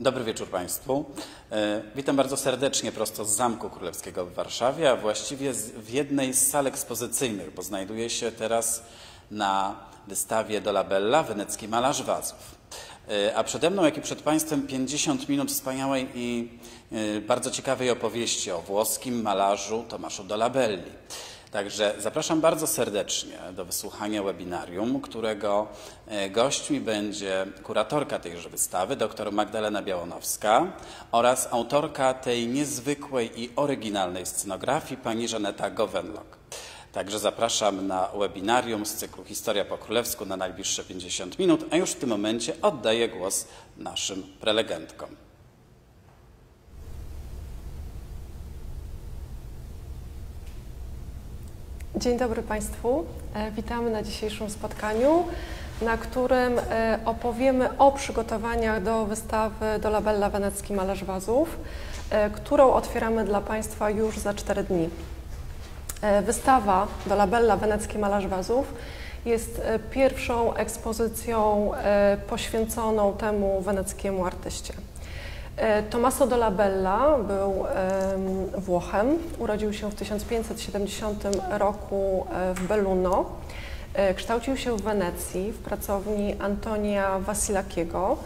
Dobry wieczór Państwu. E, witam bardzo serdecznie prosto z Zamku Królewskiego w Warszawie, a właściwie w jednej z sal ekspozycyjnych, bo znajduję się teraz na wystawie Dolabella, wenecki malarz wazów. E, a przede mną, jak i przed Państwem, 50 minut wspaniałej i e, bardzo ciekawej opowieści o włoskim malarzu Tomaszu Dolabelli. Także zapraszam bardzo serdecznie do wysłuchania webinarium, którego e, gośćmi będzie kuratorka tejże wystawy, dr Magdalena Białonowska oraz autorka tej niezwykłej i oryginalnej scenografii, pani Żaneta Gowenlock. Także zapraszam na webinarium z cyklu Historia po królewsku na najbliższe 50 minut, a już w tym momencie oddaję głos naszym prelegentkom. Dzień dobry Państwu. E, witamy na dzisiejszym spotkaniu, na którym e, opowiemy o przygotowaniach do wystawy do Labella Wenecki Malarz Wazów, e, którą otwieramy dla Państwa już za 4 dni. Wystawa do Labella Wenecki Malarz Wazów jest pierwszą ekspozycją poświęconą temu weneckiemu artyście. E, Tommaso Dolabella był Włochem. Urodził się w 1570 roku e, w Belluno. E, kształcił się w Wenecji w pracowni Antonia Vasilakiego,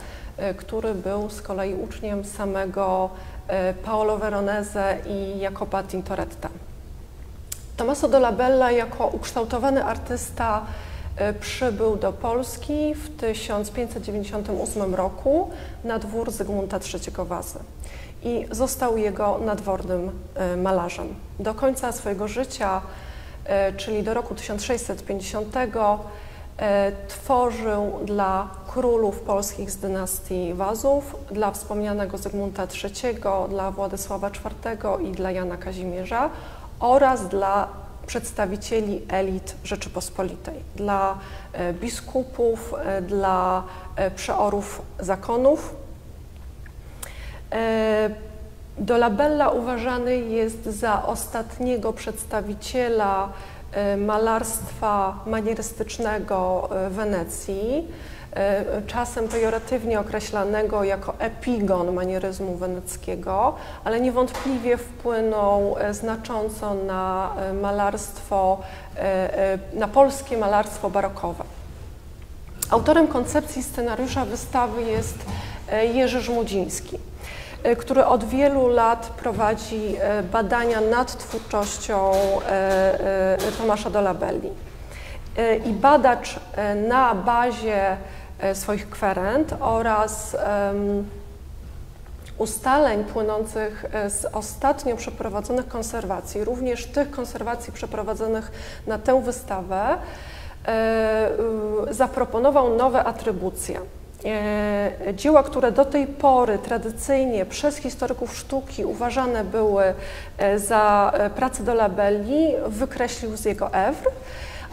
który był z kolei uczniem samego Paolo Veronese i Jacopa Tintoretta. Tommaso Dolabella jako ukształtowany artysta przybył do Polski w 1598 roku na dwór Zygmunta III Wazy i został jego nadwornym e, malarzem. Do końca swojego życia, e, czyli do roku 1650, tworzył dla królów polskich z dynastii Wazów, dla wspomnianego Zygmunta III, dla Władysława IV i dla Jana Kazimierza oraz dla przedstawicieli elit Rzeczypospolitej, dla e, biskupów, e, dla e, przeorów zakonów. Dolabella uważany jest za ostatniego przedstawiciela malarstwa manierystycznego Wenecji. E, czasem pejoratywnie określanego jako epigon manieryzmu weneckiego, ale niewątpliwie wpłynął e, znacząco na e, malarstwo, na polskie malarstwo barokowe. Autorem koncepcji scenariusza wystawy jest Jerzy Żmudziński, który od wielu lat prowadzi badania nad twórczością Tomasza Dolabelli. I badacz na bazie swoich kwerent oraz ustaleń płynących e, z ostatnio przeprowadzonych konserwacji, również tych konserwacji przeprowadzonych na tę wystawę, e, zaproponował nowe atrybucje. Dzieła, które do tej pory tradycyjnie przez historyków sztuki uważane były za pracę do labelli, wykreślił z jego ewr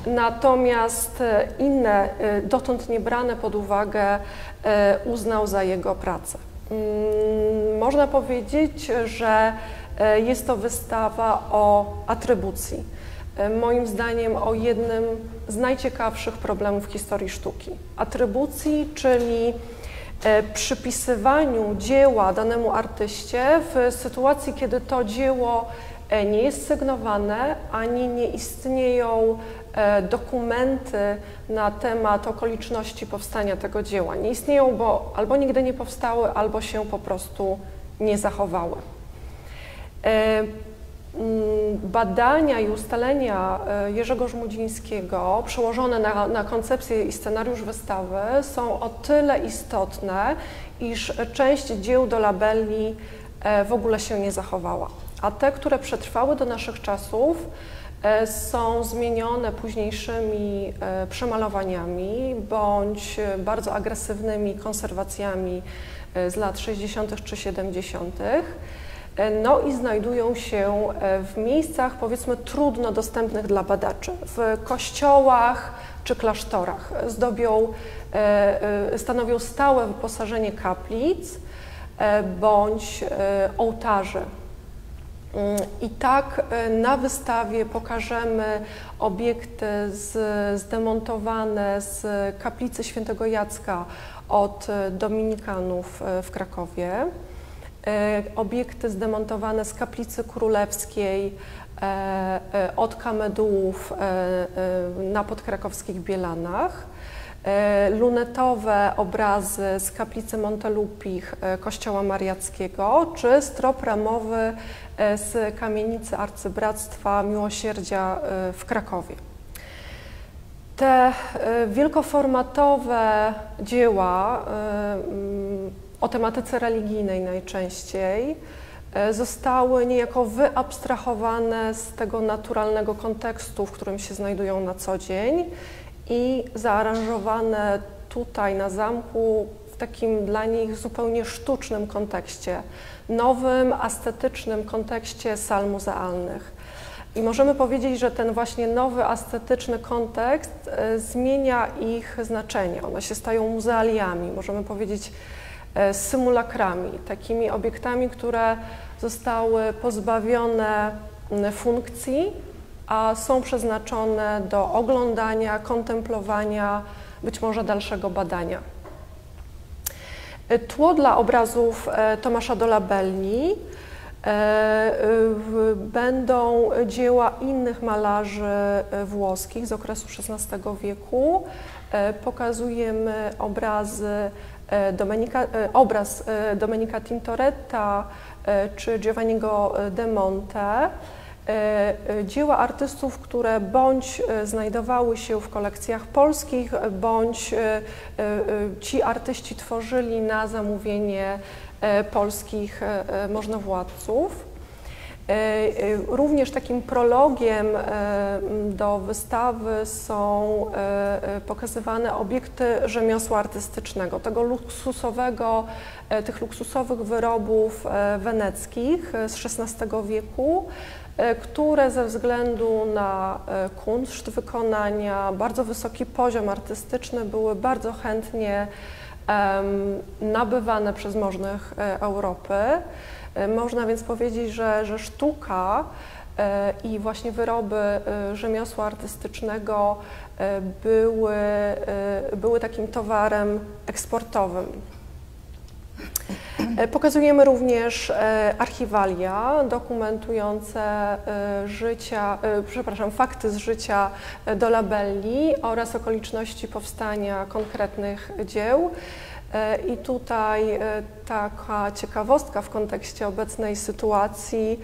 natomiast e, inne, e, dotąd nie brane pod uwagę, e, uznał za jego pracę. Mm, można powiedzieć, że jest to wystawa o atrybucji. Moim zdaniem o jednym z najciekawszych problemów historii sztuki. Atrybucji, czyli przypisywaniu dzieła danemu artyście w sytuacji, kiedy to dzieło nie jest sygnowane, ani nie istnieją dokumenty na temat okoliczności powstania tego dzieła. Nie istnieją, bo albo nigdy nie powstały, albo się po prostu nie zachowały. E, mm, badania i ustalenia e, Jerzego Żmudzińskiego przełożone na, na koncepcję i scenariusz wystawy są o tyle istotne, iż część dzieł do labelli w ogóle się nie zachowała. A te, które przetrwały do naszych czasów, E, są zmienione późniejszymi e, przemalowaniami bądź bardzo agresywnymi konserwacjami e, z lat 60. czy 70. No i znajdują się w miejscach powiedzmy trudno dostępnych dla badaczy, w kościołach czy klasztorach. Zdobią, stanowią stałe wyposażenie kaplic bądź ołtarzy I tak na wystawie pokażemy obiekty z, zdemontowane z kaplicy świętego Jacka od Dominikanów w Krakowie, obiekty zdemontowane z kaplicy królewskiej od kamedułów na podkrakowskich Bielanach, lunetowe obrazy z kaplicy Montelupich Kościoła Mariackiego, czy strop ramowy z kamienicy Arcybractwa Miłosierdzia w Krakowie. Te wielkoformatowe dzieła o tematyce religijnej najczęściej zostały niejako wyabstrahowane z tego naturalnego kontekstu, w którym się znajdują na co dzień i zaaranżowane tutaj na zamku w takim dla nich zupełnie sztucznym kontekście, nowym, estetycznym kontekście sal muzealnych. I możemy powiedzieć, że ten właśnie nowy, estetyczny kontekst zmienia ich znaczenie. One się stają muzealiami, możemy powiedzieć symulakrami, takimi obiektami, które zostały pozbawione funkcji, a są przeznaczone do oglądania, kontemplowania, być może dalszego badania. Tło dla obrazów Tomasza Dolabelli będą dzieła innych malarzy włoskich z okresu XVI wieku. Pokazujemy obrazy Domenica, obraz Domenica Tintoretta czy Giovanniego de Monte, dzieła artystów, które bądź znajdowały się w kolekcjach polskich, bądź ci artyści tworzyli na zamówienie polskich możnowładców. Również takim prologiem do wystawy są pokazywane obiekty rzemiosła artystycznego, tego luksusowego, tych luksusowych wyrobów weneckich z XVI wieku, które ze względu na kunszt wykonania, bardzo wysoki poziom artystyczny były bardzo chętnie nabywane przez możnych Europy. Można więc powiedzieć, że, że sztuka i właśnie wyroby rzemiosła artystycznego były, były takim towarem eksportowym. Pokazujemy również archiwalia dokumentujące życia, przepraszam, fakty z życia Dolabelli oraz okoliczności powstania konkretnych dzieł. I tutaj taka ciekawostka w kontekście obecnej sytuacji.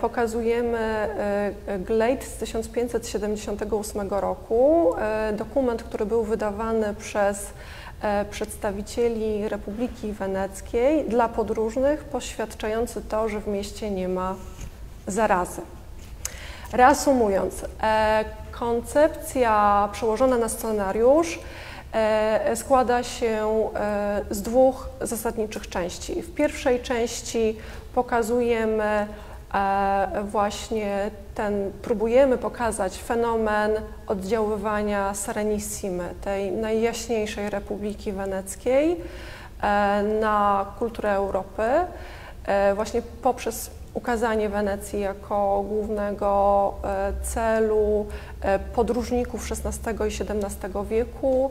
Pokazujemy glejt z 1578 roku, dokument, który był wydawany przez przedstawicieli Republiki Weneckiej dla podróżnych, poświadczający to, że w mieście nie ma zarazy. Reasumując, koncepcja przełożona na scenariusz składa się z dwóch zasadniczych części. W pierwszej części pokazujemy właśnie ten, próbujemy pokazać fenomen oddziaływania Serenissimy, tej najjaśniejszej Republiki Weneckiej na kulturę Europy, właśnie poprzez ukazanie Wenecji jako głównego celu podróżników XVI i XVII wieku,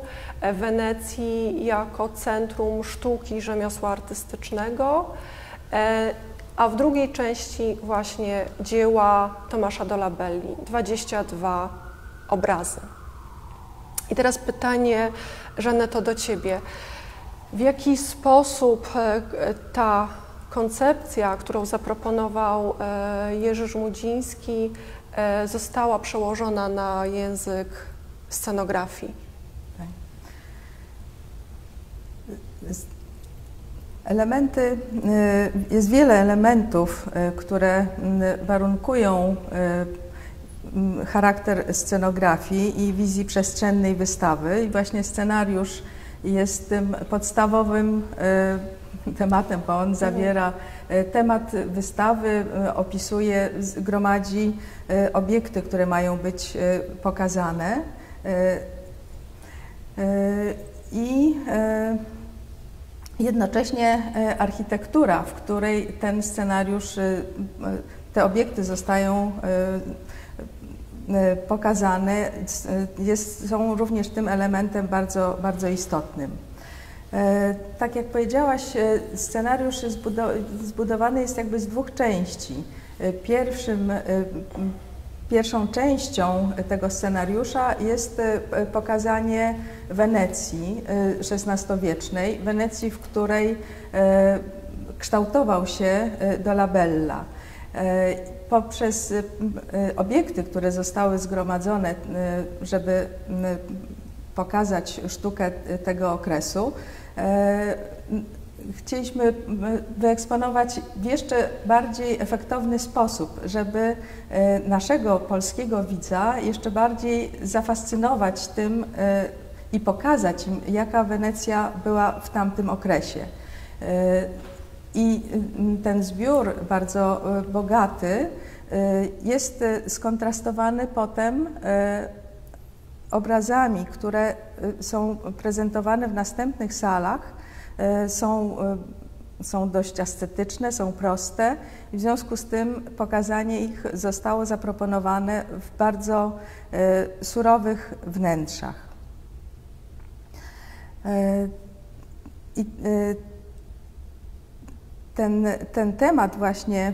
Wenecji jako centrum sztuki, rzemiosła artystycznego, a w drugiej części właśnie dzieła Tomasza Dolabelli, 22 obrazy. I teraz pytanie, Żaneto, do Ciebie. W jaki sposób ta koncepcja, którą zaproponował Jerzy Żmudziński, została przełożona na język scenografii? Elementy, jest wiele elementów, które warunkują charakter scenografii i wizji przestrzennej wystawy. I właśnie scenariusz jest tym podstawowym tematem, bo on zawiera temat wystawy, opisuje, gromadzi obiekty, które mają być pokazane. I jednocześnie architektura, w której ten scenariusz te obiekty zostają pokazane, jest, są również tym elementem bardzo, bardzo istotnym. Tak jak powiedziałaś, scenariusz zbudowany jest jakby z dwóch części. Pierwszym Pierwszą częścią tego scenariusza jest e, pokazanie Wenecji XVI-wiecznej, Wenecji, w której e, kształtował się e, Dolabella. Poprzez obiekty, które zostały zgromadzone, żeby pokazać sztukę tego okresu, chcieliśmy wyeksponować w jeszcze bardziej efektowny sposób, żeby e, naszego polskiego widza jeszcze bardziej zafascynować tym e, i pokazać im, jaka Wenecja była w tamtym okresie. E, I ten zbiór bardzo bogaty jest skontrastowany potem obrazami, które są prezentowane w następnych salach, E, są, e, są dość ascetyczne, są proste i w związku z tym pokazanie ich zostało zaproponowane w bardzo e, surowych wnętrzach. I ten, ten temat właśnie,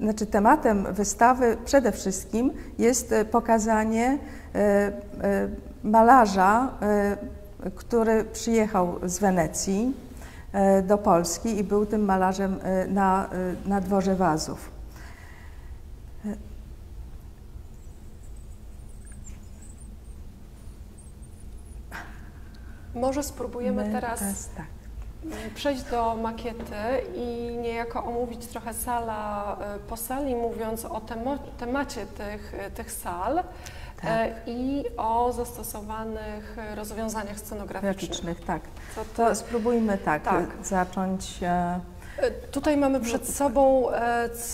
znaczy tematem wystawy przede wszystkim jest pokazanie malarza który przyjechał z Wenecji e, do Polski i był tym malarzem e, na, e, na dworze Wazów. Może spróbujemy My teraz, teraz tak. przejść do makiety i niejako omówić trochę sala po sali, mówiąc o temacie tych, tych sal. Tak. E, i o zastosowanych rozwiązaniach scenograficznych. Tak. To, to spróbujmy tak, tak. zacząć. E, e, tutaj mamy przed sobą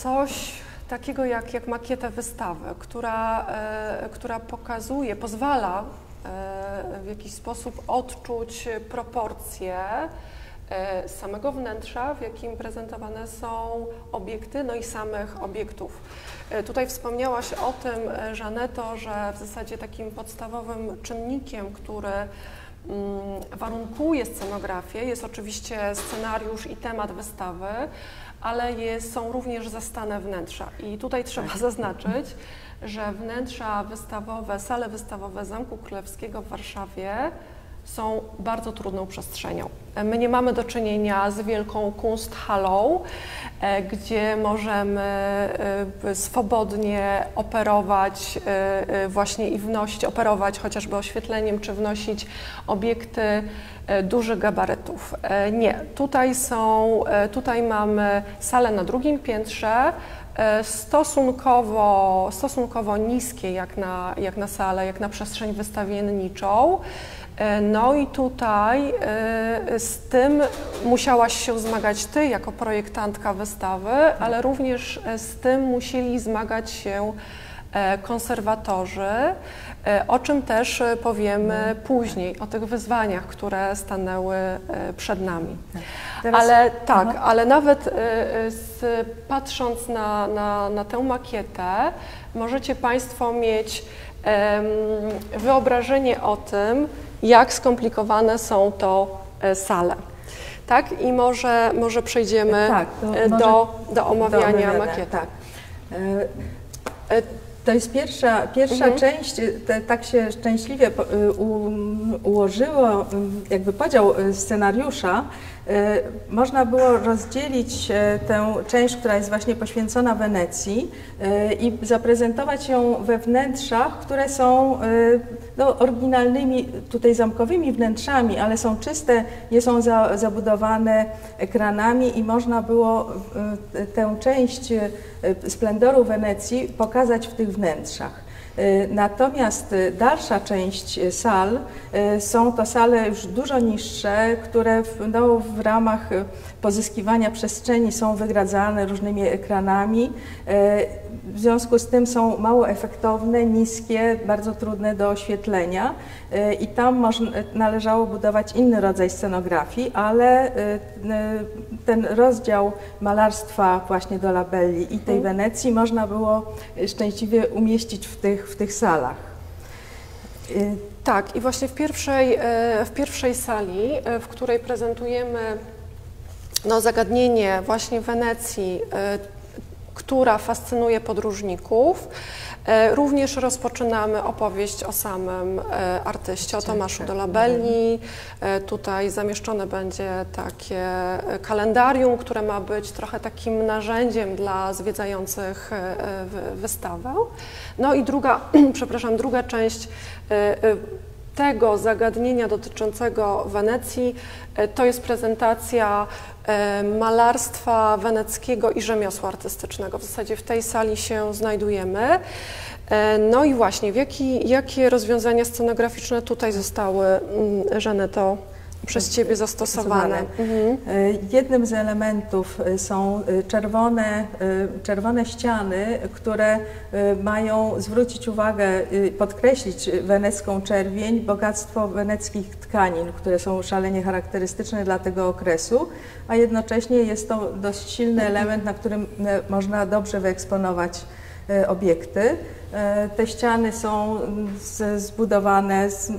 coś takiego jak, jak makieta wystawy, która, która pokazuje, pozwala w jakiś sposób odczuć proporcje samego wnętrza, w jakim prezentowane są obiekty, no i samych obiektów. E, tutaj wspomniałaś o tym, e, Żaneto, że w zasadzie takim podstawowym czynnikiem, który mm, warunkuje scenografię, jest oczywiście scenariusz i temat wystawy, ale jest, są również zastane wnętrza. I tutaj trzeba tak. zaznaczyć, że wnętrza wystawowe, sale wystawowe Zamku Królewskiego w Warszawie są bardzo trudną przestrzenią. My nie mamy do czynienia z wielką kunsthalą, e, gdzie możemy e, swobodnie operować e, właśnie i wnosić, operować chociażby oświetleniem, czy wnosić obiekty dużych gabarytów. Nie, tutaj są, tutaj mamy salę na drugim piętrze, stosunkowo, stosunkowo niskie jak na, jak na salę, jak na przestrzeń wystawienniczą. E, no i tutaj e, z tym musiałaś się zmagać Ty jako projektantka wystawy, ale również e, z tym musieli zmagać się konserwatorzy, o czym też powiemy mhm. później, o tych wyzwaniach, które stanęły przed nami. Tak. Teraz, ale tak, aha. ale nawet z, patrząc na, na, na tę makietę, możecie Państwo mieć wyobrażenie o tym, jak skomplikowane są to e, sale. Tak? I może, może przejdziemy tak, e, do, do omawiania do makiety. Tak. E, to jest pierwsza, pierwsza mhm. część, te, tak się szczęśliwie u, ułożyło, jakby podział scenariusza, E, można było rozdzielić e, tę część, która jest właśnie poświęcona Wenecji e, i zaprezentować ją we wnętrzach, które są no, oryginalnymi tutaj zamkowymi wnętrzami, ale są czyste, nie są za, zabudowane ekranami i można było tę część splendoru Wenecji pokazać w tych wnętrzach. Y, Natomiast dalsza część sal są to sale już dużo niższe, które w, no, w ramach pozyskiwania przestrzeni są wygradzane różnymi ekranami. W związku z tym są mało efektowne, niskie, bardzo trudne do oświetlenia y, i tam można, należało budować inny rodzaj scenografii, ale y, y, ten rozdział malarstwa właśnie do Labelli i tej Wenecji można było szczęśliwie umieścić w tych, w tych salach. Tak, i właśnie w pierwszej, e, w pierwszej sali, e, w której prezentujemy no, zagadnienie właśnie Wenecji, e, która fascynuje podróżników, e, również rozpoczynamy opowieść o samym e, artyście, o Tomaszu Dolabelli. E, Tutaj zamieszczone będzie takie kalendarium, które ma być trochę takim narzędziem dla zwiedzających wy- wystawę. No i druga, przepraszam, druga część tego zagadnienia dotyczącego Wenecji e, to jest prezentacja e, malarstwa weneckiego i rzemiosła artystycznego. W zasadzie w tej sali się znajdujemy. E, No i właśnie, jaki, jakie rozwiązania scenograficzne tutaj zostały, mm, Żaneto, przez Ciebie zastosowane? Mhm. Y, Jednym z elementów y, są y, czerwone, czerwone ściany, które mają zwrócić uwagę, podkreślić wenecką czerwień, bogactwo weneckich tkanin, które są szalenie charakterystyczne dla tego okresu, a jednocześnie jest to dość silny element, na którym można dobrze wyeksponować obiekty. Te ściany są mm, zbudowane z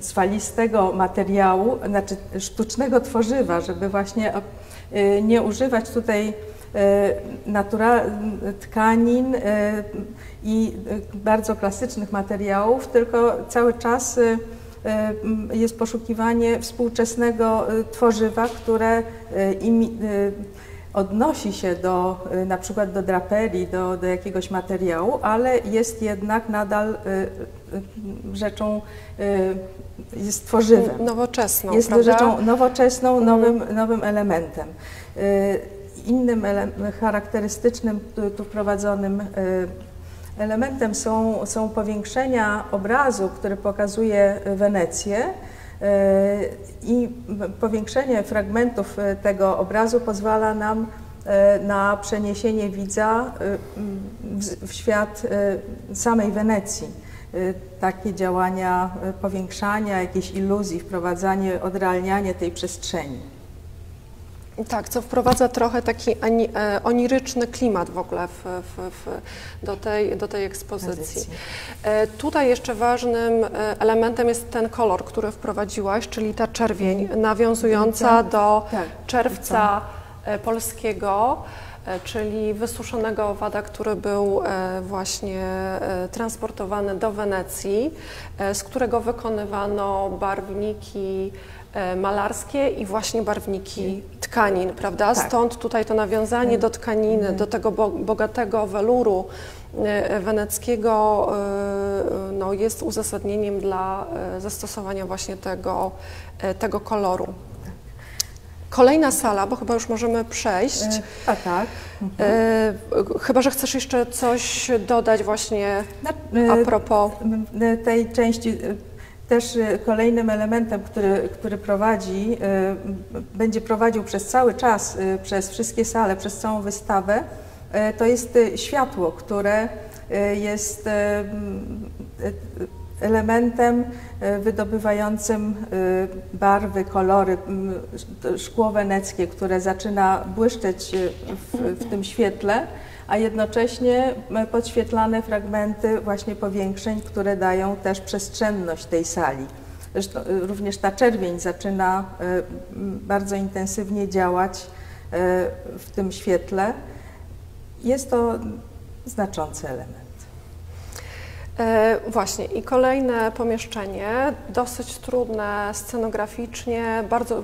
z falistego materiału, znaczy sztucznego tworzywa, żeby właśnie y, nie używać tutaj natura, tkanin y, i y, bardzo klasycznych materiałów, tylko cały czas y, y, jest poszukiwanie współczesnego y, tworzywa, które y, y, odnosi się do y, na przykład do draperii, do, do jakiegoś materiału, ale jest jednak nadal y, y, rzeczą, jest tworzywem. Nowoczesną, Jest prawda? rzeczą nowoczesną, nowym, nowym elementem. Innym ele charakterystycznym tu, wprowadzonym elementem są, są powiększenia obrazu, który pokazuje Wenecję. Y, I powiększenie fragmentów y, tego obrazu pozwala nam y, na przeniesienie widza w, świat samej Wenecji. Takie działania powiększania jakiejś iluzji, wprowadzanie, odrealnianie tej przestrzeni. Tak, co wprowadza trochę taki e, oniryczny klimat w ogóle w, w, w, do, tej, do tej ekspozycji. Pozycji. E, tutaj jeszcze ważnym e, elementem jest ten kolor, który wprowadziłaś, czyli ta czerwień nawiązująca do Tak, czerwca polskiego, czyli wysuszonego owada, który był właśnie transportowany do Wenecji, z którego wykonywano barwniki malarskie i właśnie barwniki tkanin, prawda? Tak. Stąd tutaj to nawiązanie do tkaniny, do tego bo- bogatego weluru e, weneckiego e, no, jest uzasadnieniem dla e, zastosowania właśnie tego, e, tego koloru. Kolejna sala, bo chyba już możemy przejść. A tak. E, chyba, że chcesz jeszcze coś dodać właśnie a propos. tej części też y, kolejnym elementem, który, który prowadzi, y, będzie prowadził przez cały czas, y, przez wszystkie sale, przez całą wystawę, to jest światło, które jest elementem wydobywającym barwy, kolory, szkło weneckie, które zaczyna błyszczeć w, w tym świetle, a jednocześnie m, podświetlane fragmenty właśnie powiększeń, które dają też przestrzenność tej sali. Zresztą y, również ta czerwień zaczyna m, bardzo intensywnie działać w tym świetle. Jest to znaczący element. E, właśnie i kolejne pomieszczenie, dosyć trudne scenograficznie, bardzo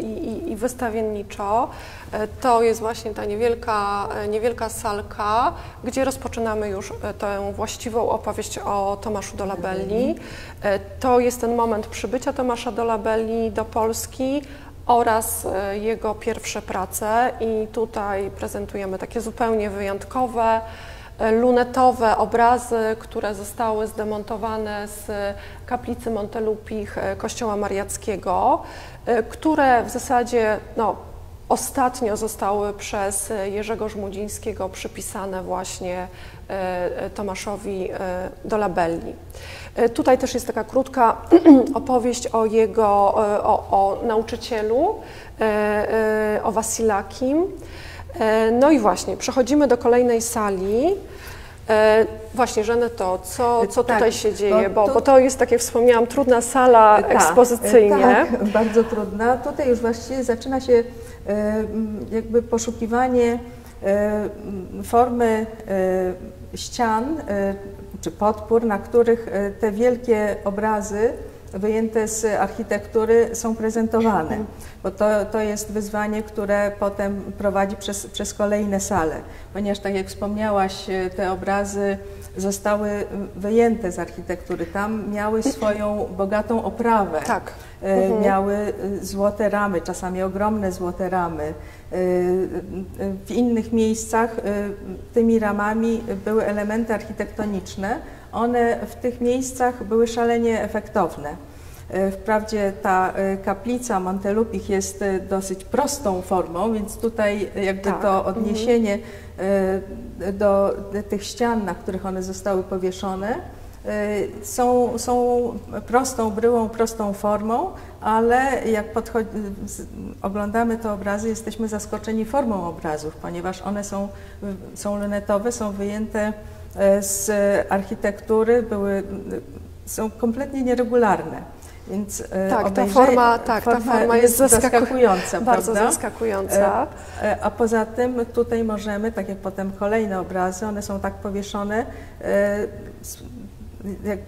i, i, wystawienniczo. E, To jest właśnie ta niewielka, e, niewielka salka, gdzie rozpoczynamy już e, tę właściwą opowieść o Tomaszu Dolabelli. E, To jest ten moment przybycia Tomasza Dolabelli do Polski oraz jego pierwsze prace i tutaj prezentujemy takie zupełnie wyjątkowe lunetowe obrazy, które zostały zdemontowane z kaplicy Montelupich Kościoła Mariackiego, które w zasadzie no, ostatnio zostały przez Jerzego Żmudzińskiego przypisane właśnie Tomaszowi Dolabelli. Tutaj też jest taka krótka opowieść o jego, o, o nauczycielu, o Wasilakim. No i właśnie, przechodzimy do kolejnej sali. Właśnie, to co, co tak, tutaj się dzieje? Bo, tu... bo, to jest, tak jak wspomniałam, trudna sala tak, ekspozycyjnie. Tak, bardzo trudna. Tutaj już właściwie zaczyna się jakby poszukiwanie formy ścian czy podpór, na których te wielkie obrazy wyjęte z architektury są prezentowane, bo to, to jest wyzwanie, które potem prowadzi przez, przez kolejne sale, ponieważ tak jak wspomniałaś, te obrazy zostały wyjęte z architektury. Tam miały swoją bogatą oprawę. Tak. E, mhm. Miały e, złote ramy, czasami ogromne złote ramy. E, w innych miejscach tymi ramami były elementy architektoniczne, one w tych miejscach były szalenie efektowne. E, wprawdzie ta e, kaplica Montelupich jest e, dosyć prostą formą, więc tutaj jakby tak. to mhm. odniesienie do tych ścian, na których one zostały powieszone, są, są prostą bryłą, prostą formą, ale jak oglądamy te obrazy, jesteśmy zaskoczeni formą obrazów, ponieważ one są, są lunetowe, są wyjęte z architektury były, są kompletnie nieregularne. Więc e, tak, ta forma, tak, forma ta forma jest, jest zaskakująca. Bardzo prawda? zaskakująca. E, a poza tym tutaj możemy, tak jak potem kolejne obrazy, one są tak powieszone,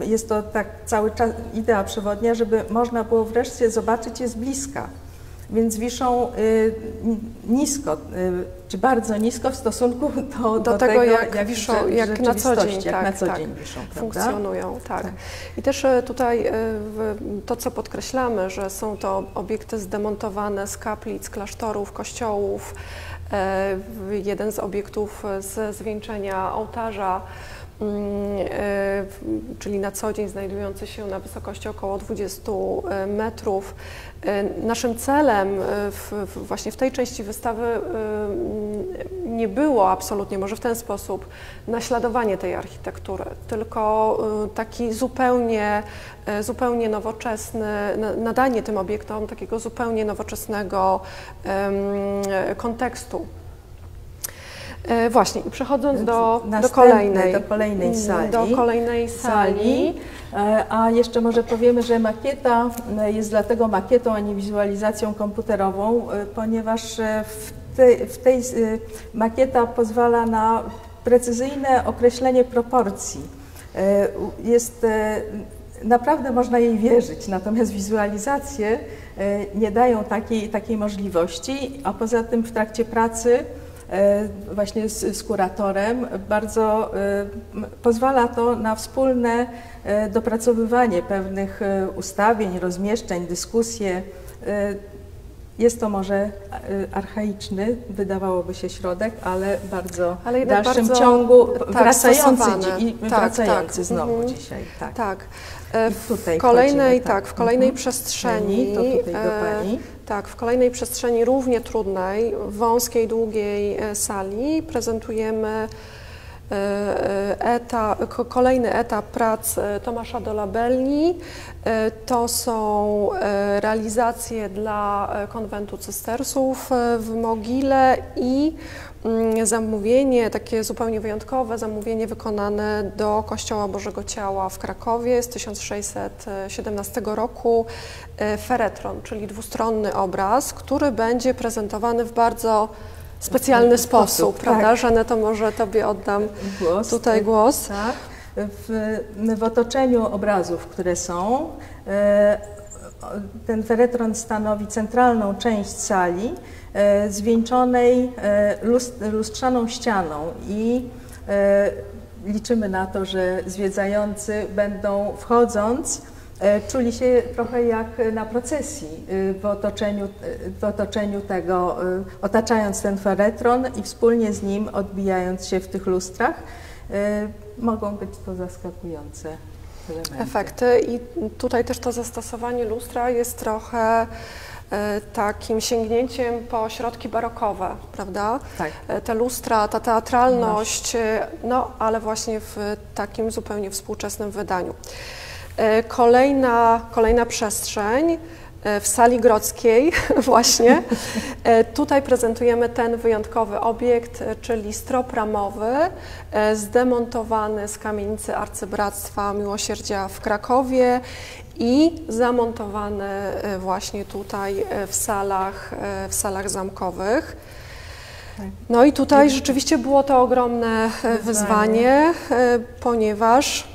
jest to tak cały czas idea przewodnia, żeby można było wreszcie zobaczyć je z bliska więc wiszą y, nisko, y, czy bardzo nisko w stosunku do, do, do tego, jak, jak wiszą, jak na co dzień, jak tak, na co tak, dzień wiszą, funkcjonują. Tak. tak. I też y, tutaj to, co podkreślamy, że są to obiekty zdemontowane z kaplic, klasztorów, kościołów. Jeden z obiektów z zwieńczenia ołtarza czyli na co dzień znajdujący się na wysokości około 20 metrów, E, naszym celem e, w, właśnie w tej części wystawy e, nie było absolutnie, może w ten sposób, naśladowanie tej architektury, tylko taki zupełnie, zupełnie nowoczesny, nadanie tym obiektom takiego zupełnie nowoczesnego kontekstu. Właśnie, i przechodząc do, do, kolejnej, do kolejnej sali. Do kolejnej sali. sali E, a jeszcze może powiemy, że makieta e, jest dlatego makietą, a nie wizualizacją komputerową, e, ponieważ w tej, w tej makieta pozwala na precyzyjne określenie proporcji. Jest naprawdę można jej wierzyć, natomiast wizualizacje nie dają takiej, takiej możliwości, a poza tym w trakcie pracy właśnie z, z kuratorem bardzo pozwala to na wspólne E, dopracowywanie pewnych e, ustawień, rozmieszczeń, dyskusje. E, jest to może archaiczny, wydawałoby się środek, ale bardzo ale w dalszym bardzo, ciągu tak, wracający i tak, wracający tak. znowu mhm. dzisiaj. Tak. tak. W kolejnej, tak. tak. w kolejnej mhm. przestrzeni, to tutaj do pani. Tak, w kolejnej przestrzeni równie trudnej, wąskiej, długiej sali prezentujemy E, e, kolejny etap prac e, Tomasza Dolabelli. To są realizacje dla konwentu cystersów w Mogile i zamówienie, takie zupełnie wyjątkowe zamówienie wykonane do Kościoła Bożego Ciała w Krakowie z 1617 roku, feretron, czyli dwustronny obraz, który będzie prezentowany w bardzo specjalny sposób, sposób prawda? Tak. Może Tobie oddam głos, tutaj głos. Tak. W, w otoczeniu obrazów, które są, e, ten feretron stanowi centralną część sali e, zwieńczonej e, lustrzaną ścianą i liczymy na to, że zwiedzający będą wchodząc e, czuli się trochę jak na procesji w otoczeniu, w otoczeniu tego, otaczając ten feretron i wspólnie z nim odbijając się w tych lustrach. Mogą być to zaskakujące elementy. efekty. I tutaj też to zastosowanie lustra jest trochę e, takim sięgnięciem po środki barokowe, prawda? Tak. E, Te lustra, ta teatralność, e, no ale właśnie w takim zupełnie współczesnym wydaniu. E, Kolejna, kolejna przestrzeń e, w sali grodzkiej właśnie. E, Tutaj prezentujemy ten wyjątkowy obiekt, e, czyli strop ramowy, e, zdemontowany z kamienicy Arcybractwa Miłosierdzia w Krakowie i zamontowany e, właśnie tutaj e, w salach, e, w salach zamkowych. Tak. No i tutaj rzeczywiście było to ogromne wyzwanie, ponieważ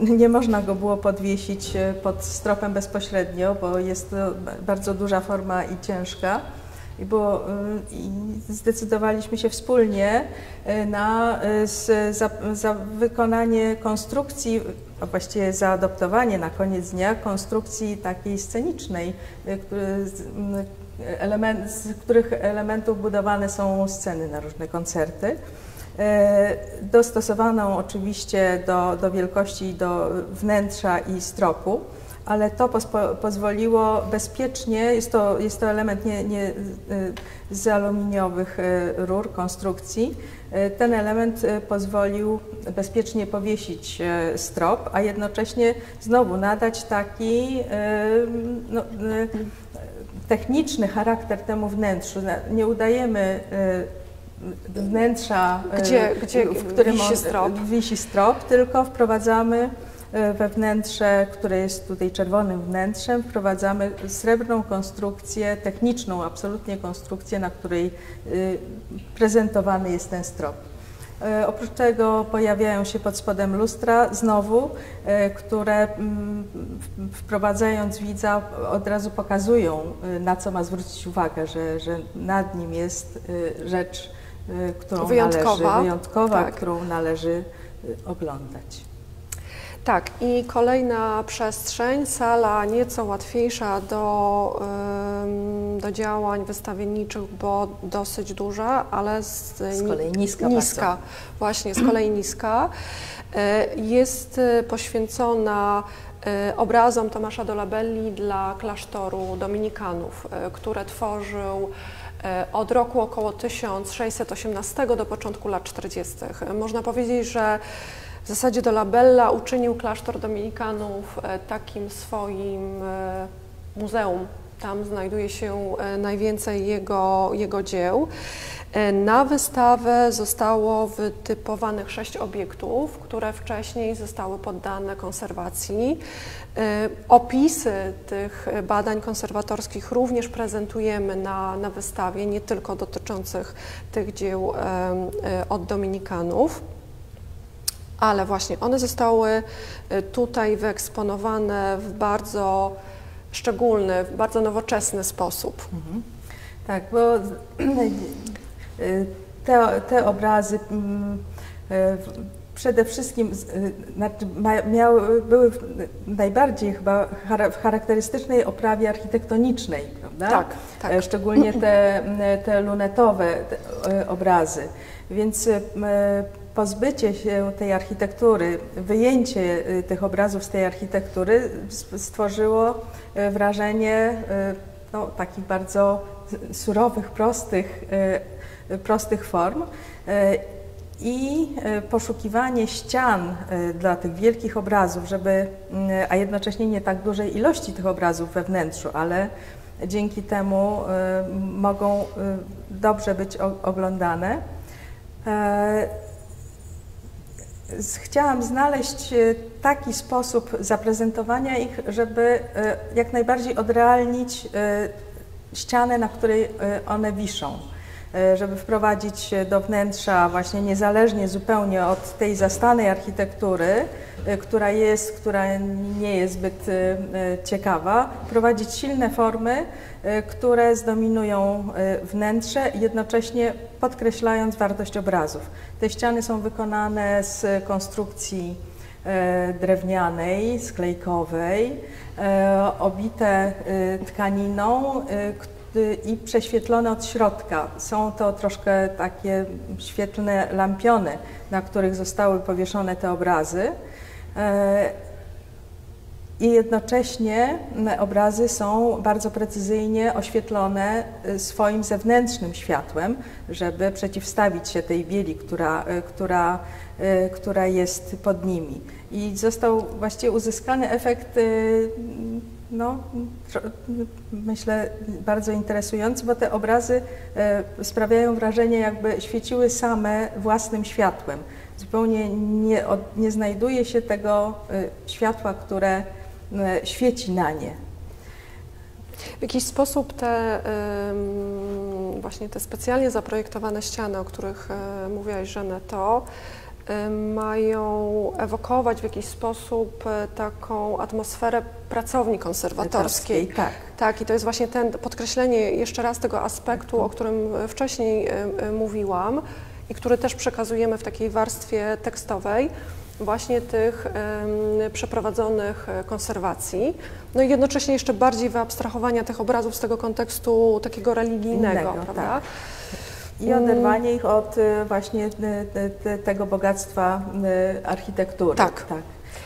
Nie można go było podwiesić pod stropem bezpośrednio, bo jest to ba- bardzo duża forma i ciężka. Było, y, zdecydowaliśmy się wspólnie y, na y, za, za wykonanie konstrukcji, a właściwie zaadoptowanie na koniec dnia konstrukcji takiej scenicznej, który, element, z których elementów budowane są sceny na różne koncerty. Dostosowaną oczywiście do, do wielkości, do wnętrza i stropu, ale to pozwoliło bezpiecznie, jest to, jest to element nie, nie, e, z aluminiowych e, rur konstrukcji, E, ten element pozwolił bezpiecznie powiesić strop, a jednocześnie znowu nadać taki no, techniczny charakter temu wnętrzu. Nie udajemy wnętrza, Gdzie- gdzie w którym wisi strop. wisi strop, tylko wprowadzamy we wnętrze, które jest tutaj czerwonym wnętrzem, wprowadzamy srebrną konstrukcję, techniczną absolutnie konstrukcję, na której y, prezentowany jest ten strop. E, Oprócz tego pojawiają się pod spodem lustra znowu, e, które mm, wprowadzając widza od razu pokazują, e, na co ma zwrócić uwagę, że, że nad nim jest e, rzecz, e, którą Wyjątkowa. należy, wyjątkowa, Tak. którą należy e, oglądać. Tak, i kolejna przestrzeń, sala nieco łatwiejsza do, do działań wystawienniczych, bo dosyć duża, ale z, Z kolei niska niska bardzo. właśnie z kolei niska. E, Jest e, poświęcona e, obrazom Tomasza Dolabelli dla klasztoru dominikanów, które tworzył od roku około 1618 do początku lat 40. E, Można powiedzieć, że zasadzie Dolabella uczynił klasztor dominikanów e, takim swoim e, muzeum. Tam znajduje się e, najwięcej jego, jego dzieł. Na wystawę zostało wytypowanych sześć obiektów, które wcześniej zostały poddane konserwacji. Opisy tych badań konserwatorskich również prezentujemy na, na wystawie, nie tylko dotyczących tych dzieł od Dominikanów. Ale właśnie one zostały e, tutaj wyeksponowane w bardzo szczególny, w bardzo nowoczesny sposób. Tak, bo y, te, te obrazy mm, y, przede wszystkim y, znaczy miały, były najbardziej chyba w charakterystycznej oprawie architektonicznej, prawda? Tak, tak. E, Szczególnie te, m, te lunetowe obrazy. Więc pozbycie się tej architektury, wyjęcie e, tych obrazów z tej architektury stworzyło e, wrażenie e, no, takich bardzo surowych, prostych, e, prostych form. E, I e, poszukiwanie ścian e, dla tych wielkich obrazów, żeby, a jednocześnie nie tak dużej ilości tych obrazów we wnętrzu, ale dzięki temu e, mogą e, dobrze być oglądane. Chciałam znaleźć e, taki sposób zaprezentowania ich, żeby e, jak najbardziej odrealnić e, ścianę, na której one wiszą, żeby wprowadzić do wnętrza właśnie niezależnie zupełnie od tej zastanej architektury, która jest, która nie jest zbyt ciekawa, wprowadzić silne formy, które zdominują wnętrze, jednocześnie podkreślając wartość obrazów. Te ściany są wykonane z konstrukcji e, drewnianej, sklejkowej, e, obite e, tkaniną i prześwietlone od środka. Są to troszkę takie świetlne lampiony, na których zostały powieszone te obrazy. I jednocześnie obrazy są bardzo precyzyjnie oświetlone y, swoim zewnętrznym światłem, żeby przeciwstawić się tej bieli, która, y, która, y, która jest pod nimi. I został właściwie uzyskany efekt, no, myślę, bardzo interesujący, bo te obrazy sprawiają wrażenie, jakby świeciły same własnym światłem. Zupełnie nie, nie znajduje się tego światła, które świeci na nie. W jakiś sposób te właśnie te specjalnie zaprojektowane ściany, o których y, mówiłaś, Żaneto, y, mają ewokować w jakiś sposób taką atmosferę pracowni konserwatorskiej. Tak. Tak, i to jest właśnie ten podkreślenie jeszcze raz tego aspektu, o którym e, wcześniej e, e, mówiłam i który też przekazujemy w takiej warstwie tekstowej, właśnie tych przeprowadzonych e, konserwacji. No i jednocześnie jeszcze bardziej wyabstrahowania tych obrazów z tego kontekstu takiego religijnego, Innego, prawda? tak. I oderwanie ich od y, właśnie te- tego bogactwa architektury. Tak.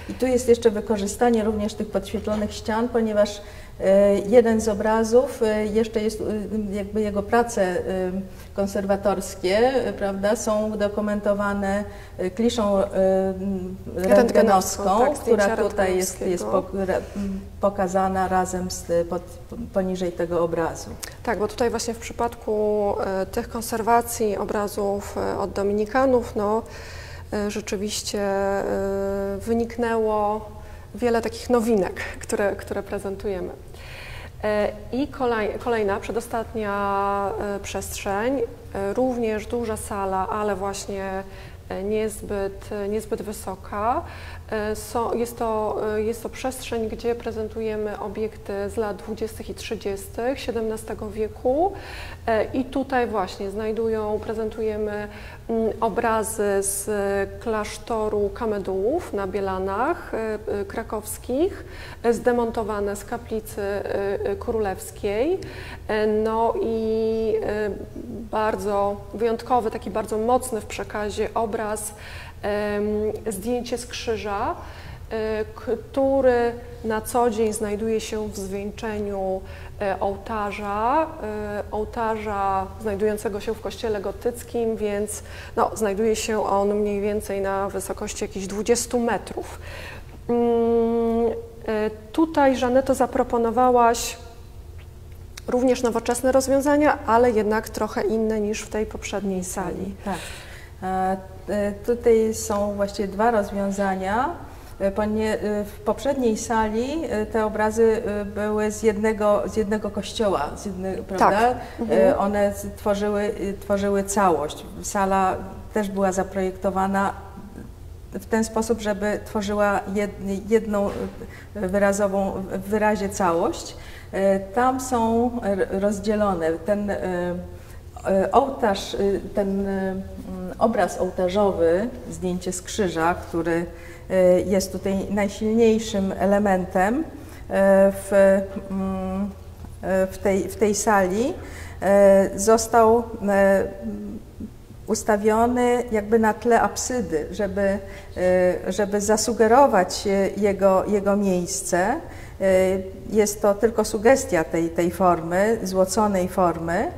I tu jest jeszcze wykorzystanie również tych podświetlonych ścian, ponieważ jeden z obrazów y, jeszcze jest y, jakby jego prace konserwatorskie, prawda, są udokumentowane kliszą Rentgenowską, tak, która tutaj jest, jest pokazana razem z, pod, poniżej tego obrazu. Tak, bo tutaj właśnie w przypadku e, tych konserwacji obrazów e, od Dominikanów, no e, rzeczywiście e, wyniknęło wiele takich nowinek, które, które prezentujemy. E, I kolej, kolejna, przedostatnia e, przestrzeń, e, również duża sala, ale właśnie niezbyt, niezbyt wysoka. E, Są, jest, to, e, jest to przestrzeń, gdzie prezentujemy obiekty z lat 20. i 30. XVII wieku E, i tutaj właśnie znajdują, prezentujemy mm, obrazy z klasztoru Kamedułów na Bielanach e, e, krakowskich, e, zdemontowane z kaplicy e, e, królewskiej. E, No i e, bardzo wyjątkowy, taki bardzo mocny w przekazie obraz, em, zdjęcie z krzyża, e, który na co dzień znajduje się w zwieńczeniu e, ołtarza, e, ołtarza znajdującego się w kościele gotyckim, więc no, znajduje się on mniej więcej na wysokości jakichś 20 metrów. Mm, Tutaj, Żaneto, zaproponowałaś również nowoczesne rozwiązania, ale jednak trochę inne niż w tej poprzedniej sali. Tak. E, Tutaj są właściwie dwa rozwiązania. E, e, W poprzedniej sali te obrazy były z jednego, z jednego kościoła, z jednego, prawda? E, One tworzyły, tworzyły całość. Sala też była zaprojektowana w ten sposób, żeby tworzyła jed- jedną wyrazową, w wyrazie całość. Tam są rozdzielone ten ołtarz, ten obraz ołtarzowy, zdjęcie z krzyża, który e, jest tutaj najsilniejszym elementem e, w, mm, e, w, tej, w tej sali, został ustawiony jakby na tle apsydy, żeby, żeby zasugerować jego, jego miejsce. Jest to tylko sugestia tej, tej formy, złoconej formy.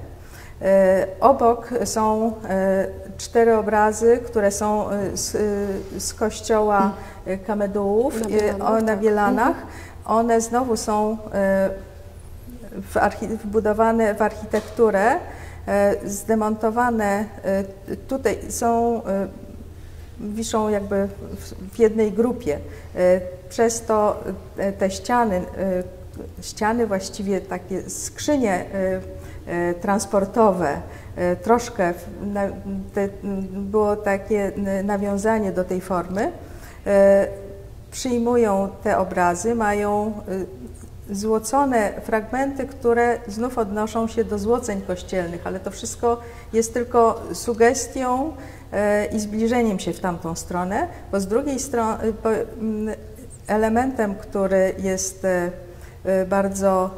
Obok są cztery obrazy, które są e, z, e, z kościoła e, Kamedułów Na Bielanach, o- na tak. Bielanach. One znowu są w wbudowane w architekturę, zdemontowane. Tutaj są, wiszą jakby w- jednej grupie. Przez to te ściany, ściany właściwie takie skrzynie transportowe, troszkę na, te, było takie nawiązanie do tej formy. E, Przyjmują te obrazy, mają e, złocone fragmenty, które znów odnoszą się do złoceń kościelnych, ale to wszystko jest tylko sugestią e, i zbliżeniem się w tamtą stronę, bo z drugiej strony elementem, który jest e, e, bardzo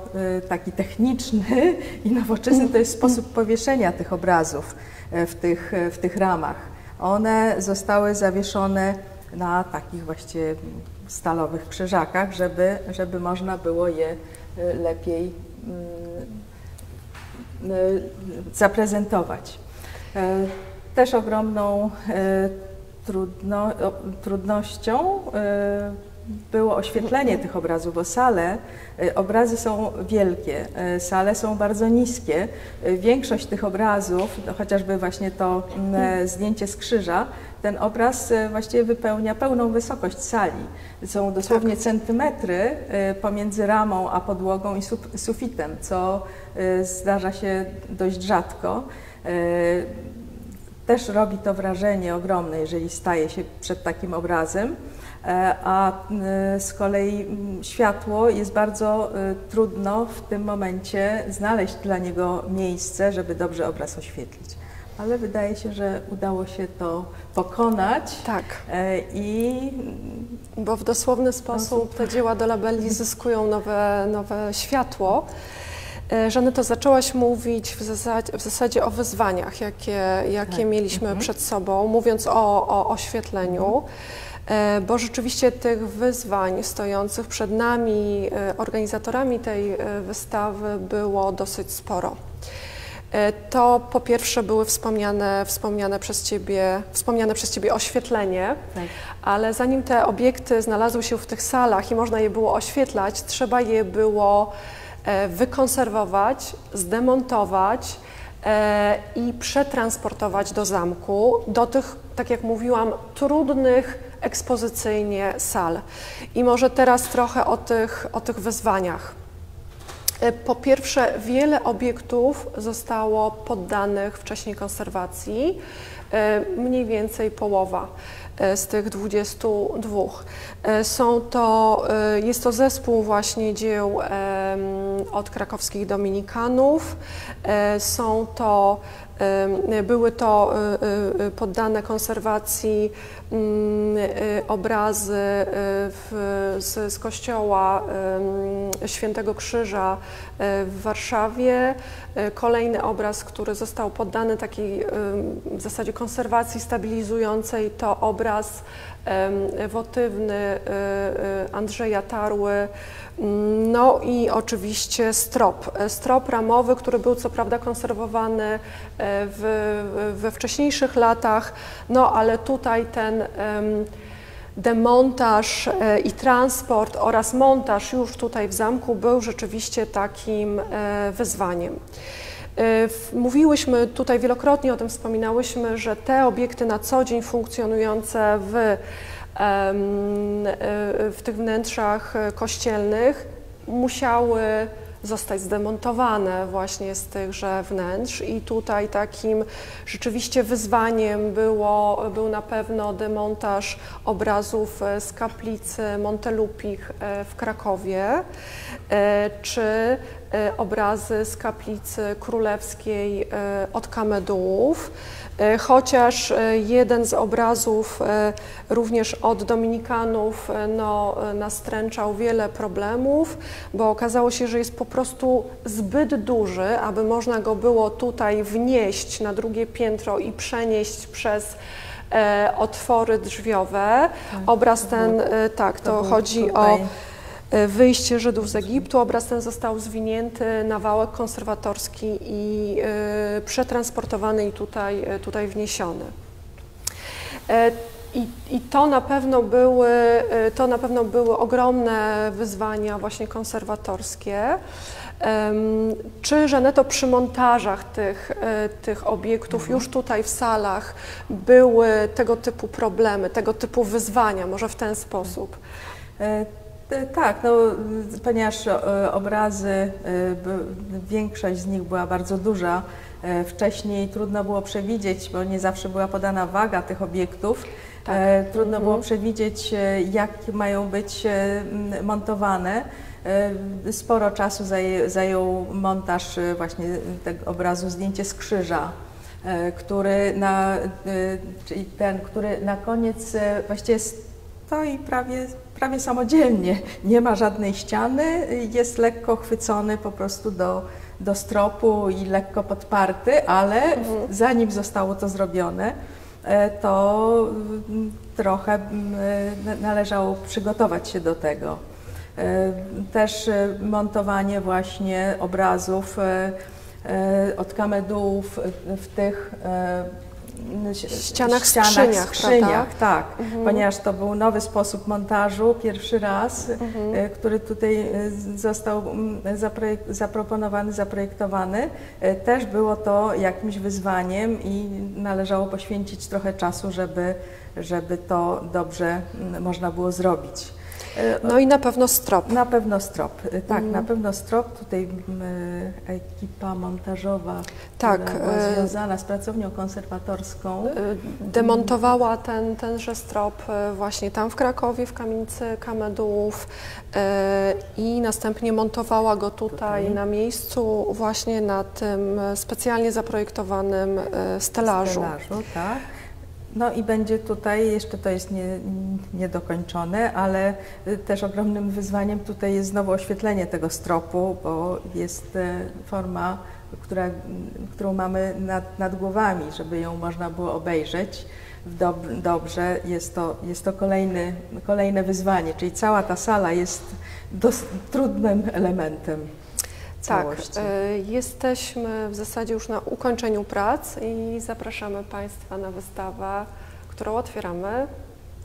taki techniczny i nowoczesny, to jest sposób powieszenia tych obrazów w tych, w tych ramach. One zostały zawieszone na takich właściwie stalowych krzyżakach, żeby, żeby można było je lepiej zaprezentować. E, też ogromną trudno, trudnością było oświetlenie tych obrazów, bo sale, obrazy są wielkie, sale są bardzo niskie. Większość tych obrazów, no chociażby właśnie to zdjęcie z krzyża, ten obraz właściwie wypełnia pełną wysokość sali. Są dosłownie tak. centymetry pomiędzy ramą a podłogą i sufitem, co zdarza się dość rzadko. Też robi to wrażenie ogromne, jeżeli staje się przed takim obrazem, e, a e, z kolei światło jest bardzo e, trudno w tym momencie znaleźć dla niego miejsce, żeby dobrze obraz oświetlić. Ale wydaje się, że udało się to pokonać. Tak. I bo w dosłowny sposób te dzieła do labelli zyskują nowe, nowe światło. E, Żaneto, zaczęłaś mówić w zasadzie, w zasadzie o wyzwaniach, jakie, jakie tak. mieliśmy mhm. przed sobą, mówiąc o, o oświetleniu, mhm. Bo rzeczywiście tych wyzwań stojących przed nami, e, organizatorami tej wystawy było dosyć sporo. To po pierwsze były wspomniane, wspomniane, przez ciebie, wspomniane przez Ciebie oświetlenie, tak. ale zanim te obiekty znalazły się w tych salach i można je było oświetlać, trzeba je było E, wykonserwować, zdemontować e, i przetransportować do zamku, do tych, tak jak mówiłam, trudnych ekspozycyjnie sal. I może teraz trochę o tych, o tych wyzwaniach. E, po pierwsze, wiele obiektów zostało poddanych wcześniej konserwacji, mniej więcej połowa. E, z tych 22. E, są to, e, jest to zespół właśnie dzieł od krakowskich dominikanów. Są to były to poddane konserwacji mm, obrazy w, z, z kościoła Świętego Krzyża w Warszawie. Kolejny obraz, który został poddany takiej w zasadzie konserwacji stabilizującej, to obraz wotywny y, y, Andrzeja Tarły, no i oczywiście strop. Strop ramowy, który był co prawda konserwowany e, w, we wcześniejszych latach, no ale tutaj ten demontaż e, i transport oraz montaż już tutaj w zamku był rzeczywiście takim e, wyzwaniem. Mówiłyśmy tutaj wielokrotnie o tym wspominałyśmy, że te obiekty na co dzień funkcjonujące w E, w tych wnętrzach kościelnych musiały zostać zdemontowane właśnie z tychże wnętrz. I tutaj takim rzeczywiście wyzwaniem było, był na pewno demontaż obrazów z kaplicy Montelupich e, w Krakowie. e, czy obrazy z kaplicy królewskiej od Kamedułów. E, chociaż e, jeden z obrazów e, również od Dominikanów no, nastręczał wiele problemów, bo okazało się, że jest po prostu zbyt duży, aby można go było tutaj wnieść na drugie piętro i przenieść przez otwory drzwiowe. Tak, Obraz ten, tak, to chodzi o E, wyjście Żydów z Egiptu. Obraz ten został zwinięty na wałek konserwatorski i e, przetransportowany i tutaj, e, tutaj wniesiony. I, I, to, na pewno były, to na pewno były ogromne wyzwania właśnie konserwatorskie. Czy Żaneto przy montażach tych, tych obiektów mhm. już tutaj w salach były tego typu problemy, tego typu wyzwania, może w ten sposób? E, tak, no, ponieważ e, obrazy, e, większość z nich była bardzo duża, wcześniej trudno było przewidzieć, bo nie zawsze była podana waga tych obiektów. Tak. Trudno mhm. było przewidzieć, jak mają być montowane. Sporo czasu zajął montaż właśnie tego obrazu zdjęcie z krzyża który na, czyli ten, który na koniec właściwie stoi prawie, prawie samodzielnie. Nie ma żadnej ściany, jest lekko chwycony po prostu do, do stropu i lekko podparty, ale zanim zostało to zrobione, e, to mm, trochę mm, e, należało przygotować się do tego. E, Też montowanie właśnie obrazów od kamedułów w tych e, Ścianach, skrzyniach, skrzyniach prawda? tak, ponieważ to był nowy sposób montażu, pierwszy raz, e, który tutaj e, został zaproponowany, zaprojektowany. E, Też było to jakimś wyzwaniem i należało poświęcić trochę czasu, żeby, żeby to dobrze można było zrobić. E, No i na pewno strop. na pewno strop, Y, tak, Mhm. na pewno strop. Tutaj m, ekipa montażowa, Tak, e, związana z pracownią konserwatorską. Demontowała ten, tenże strop właśnie tam w Krakowie, w kamienicy Kamedułów i następnie montowała go tutaj, Tutaj. na miejscu właśnie na tym specjalnie zaprojektowanym stelażu. stelażu tak. No i będzie tutaj, jeszcze to jest nie, niedokończone, ale y, też ogromnym wyzwaniem tutaj jest znowu oświetlenie tego stropu, bo jest e, forma, która, którą mamy nad, nad głowami, żeby ją można było obejrzeć dob, dobrze. Jest to, jest to kolejny, kolejne wyzwanie, czyli cała ta sala jest trudnym elementem całości. y, jesteśmy w zasadzie już na ukończeniu prac i zapraszamy Państwa na wystawę, którą otwieramy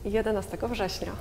11 września.